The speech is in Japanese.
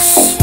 ス